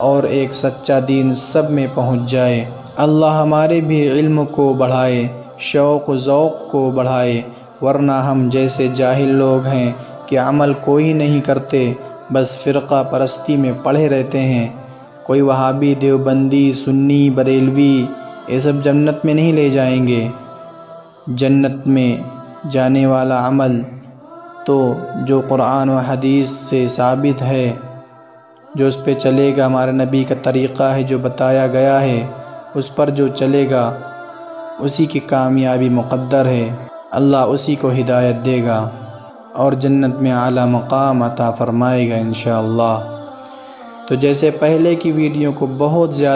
और एक सच्चा दीन सब में पहुँच जाए। अल्लाह हमारे भी इल्म को बढ़ाए, शौक़ ज़ौक़ को बढ़ाए, वरना हम जैसे जाहिल लोग हैं कि अमल कोई नहीं करते, बस फ़िरका परस्ती में पड़े रहते हैं। कोई वहाबी, देवबंदी, सुन्नी, बरेलवी, ये सब जन्नत में नहीं ले जाएँगे। जन्नत में जाने वाला अमल तो जो कुरान व हदीस से साबित है। जो उस पर चलेगा, हमारे नबी का तरीक़ा है, जो बताया गया है, उस पर जो चलेगा, उसी की कामयाबी मुक़द्दर है। अल्लाह उसी को हिदायत देगा और जन्नत में आला मकाम अता फ़रमाएगा इन तो जैसे पहले की वीडियो को बहुत ज़्यादा